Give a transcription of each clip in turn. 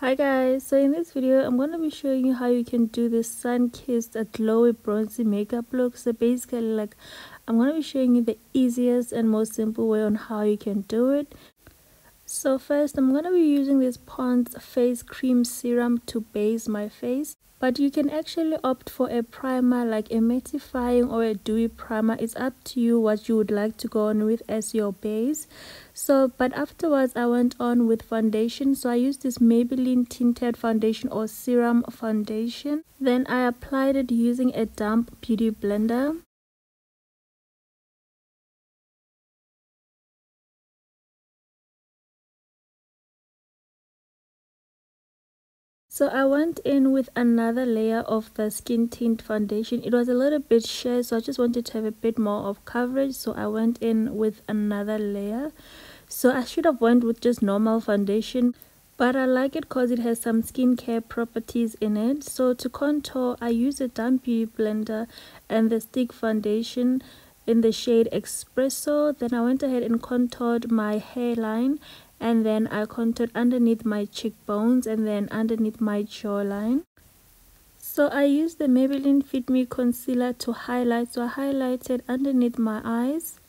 Hi guys, so in this video I'm going to be showing you how you can do this sun-kissed glowy bronzy makeup look. So basically like I'm going to be showing you the easiest and most simple way on how you can do it. So first I'm going to be using this Pond's face cream serum to base my face but you can actually opt for a primer like a mattifying or a dewy primer. It's up to you what you would like to go on with as your base. So but afterwards i went on with foundation. So i used this maybelline tinted foundation or serum foundation. Then i applied it using a damp beauty blender So I went in with another layer of the skin tint foundation. It was a little bit sheer so I just wanted to have a bit more of coverage so I went in with another layer. So I should have went with just normal foundation but I like it because it has some skincare properties in it. So to contour I use a damp beauty blender and the stick foundation in the shade Espresso. Then I went ahead and contoured my hairline and then I contoured underneath my cheekbones and then underneath my jawline. So I used the Maybelline Fit Me concealer to highlight. So I highlighted underneath my eyes.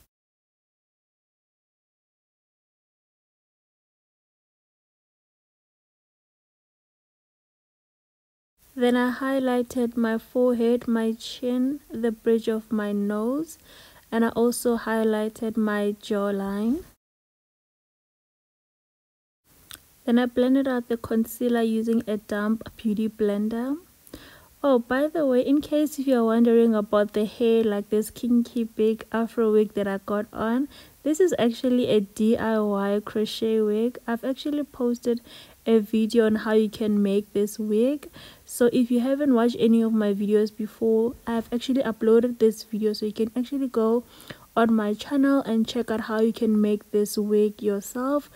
Then I highlighted my forehead, my chin, the bridge of my nose, and I also highlighted my jawline. Then I blended out the concealer using a damp beauty blender. Oh, by the way, in case if you're wondering about the hair, like this kinky big afro wig that I got on, this is actually a DIY crochet wig. I've actually posted a video on how you can make this wig. So if you haven't watched any of my videos before, I've actually uploaded this video so you can actually go on my channel and check out how you can make this wig yourself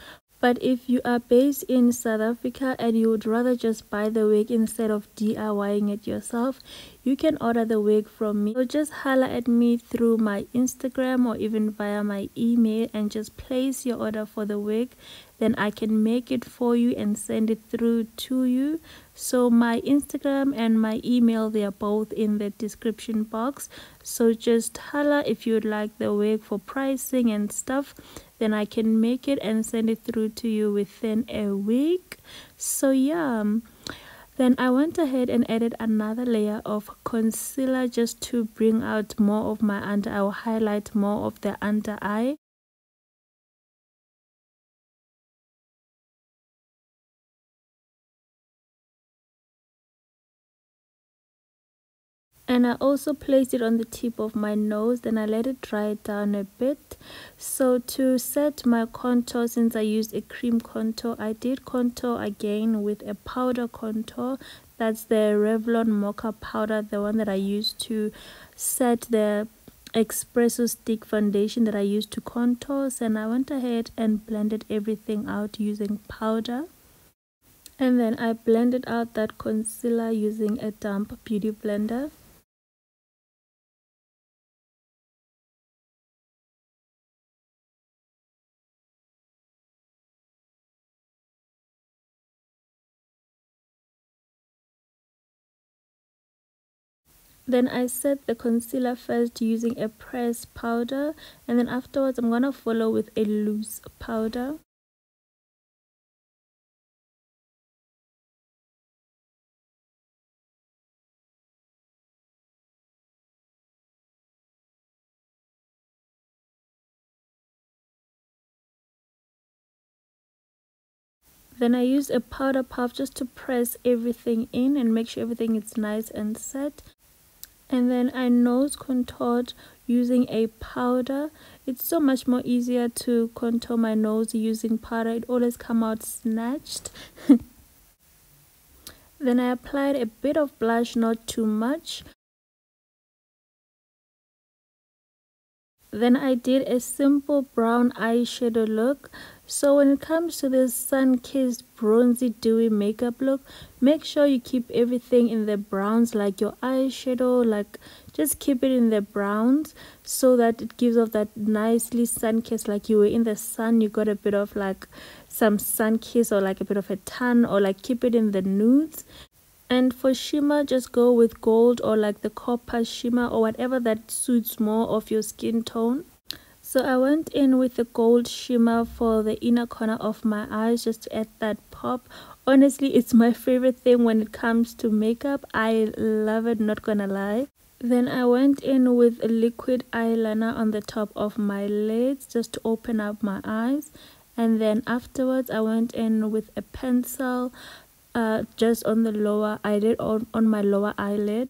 but if you are based in South Africa and you would rather just buy the wig instead of DIYing it yourself, you can order the wig from me. So just holler at me through my Instagram or even via my email and just place your order for the wig. Then I can make it for you and send it through to you. So my Instagram and my email, they are both in the description box. So just holler if you'd like the wig for pricing and stuff then I can make it and send it through to you within a week so yeah then I went ahead and added another layer of concealer just to bring out more of my under eye or highlight more of the under eye and I also placed it on the tip of my nose then I let it dry down a bit. So to set my contour since I used a cream contour I did contour again with a powder contour. That's the Revlon mocha powder the one that I used to set the espresso stick foundation that I used to contours and I went ahead and blended everything out using powder. And then I blended out that concealer using a damp beauty blender then I set the concealer first using a pressed powder and then afterwards I'm gonna follow with a loose powder. Then I use a powder puff just to press everything in and make sure everything is nice and set and then I nose contoured using a powder. It's so much more easier to contour my nose using powder. It always come out snatched. Then I applied a bit of blush not too much. Then I did a simple brown eyeshadow look so when it comes to this sun-kissed bronzy dewy makeup look make sure you keep everything in the browns like your eyeshadow like just keep it in the browns so that it gives off that nicely sun-kissed like you were in the sun you got a bit of like some sun kiss or like a bit of a tan or like keep it in the nudes. And for shimmer just go with gold or like the copper shimmer or whatever that suits more of your skin tone so I went in with the gold shimmer for the inner corner of my eyes just to add that pop. Honestly it's my favorite thing when it comes to makeup. I love it not gonna lie. Then I went in with a liquid eyeliner on the top of my lids just to open up my eyes. And then afterwards I went in with a pencil uh, just on the lower eyelid on, on my lower eyelid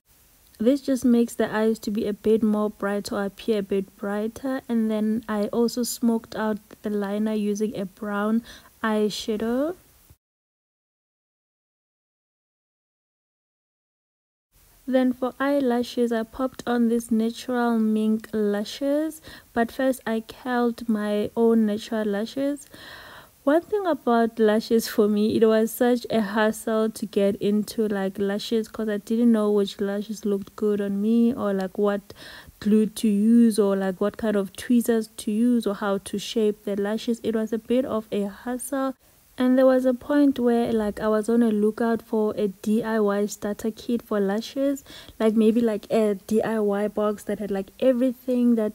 this just makes the eyes to be a bit more bright or appear a bit brighter and then I also smoked out the liner using a brown eyeshadow Then for eyelashes, I popped on these natural mink lashes. But first, I curled my own natural lashes. One thing about lashes for me, it was such a hassle to get into like lashes because I didn't know which lashes looked good on me or like what glue to use or like what kind of tweezers to use or how to shape the lashes. It was a bit of a hassle and there was a point where like i was on a lookout for a diy starter kit for lashes like maybe like a diy box that had like everything that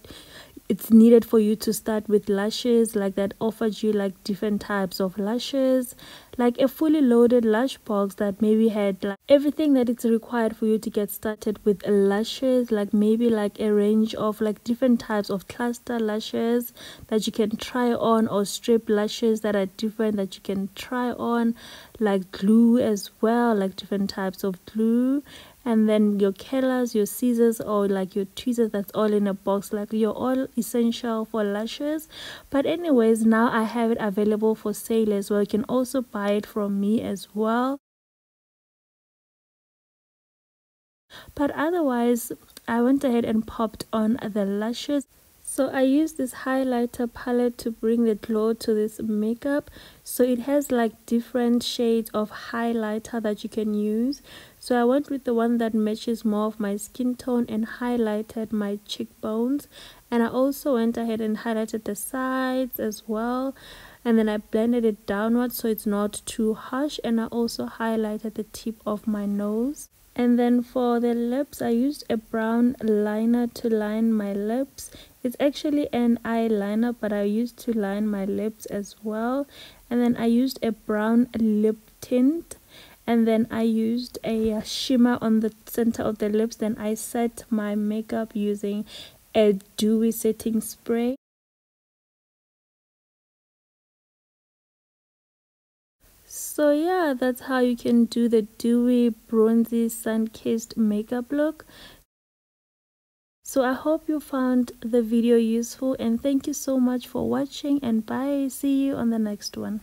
it's needed for you to start with lashes like that offers you like different types of lashes like a fully loaded lash box that maybe had like everything that it's required for you to get started with lashes like maybe like a range of like different types of cluster lashes that you can try on or strip lashes that are different that you can try on like glue as well like different types of glue and then your curlers your scissors or like your tweezers that's all in a box. Like you're all essential for lashes. But anyways now i have it available for sale as well. You can also buy it from me as well. But otherwise i went ahead and popped on the lashes so I use this highlighter palette to bring the glow to this makeup. So it has like different shades of highlighter that you can use. So I went with the one that matches more of my skin tone and highlighted my cheekbones. And I also went ahead and highlighted the sides as well. And then I blended it downwards so it's not too harsh. And I also highlighted the tip of my nose. And then for the lips i used a brown liner to line my lips. It's actually an eyeliner but i used to line my lips as well. And then i used a brown lip tint. And then i used a uh, shimmer on the center of the lips. Then i set my makeup using a dewy setting spray so yeah that's how you can do the dewy bronzy sun-kissed makeup look. So i hope you found the video useful and thank you so much for watching and bye. See you on the next one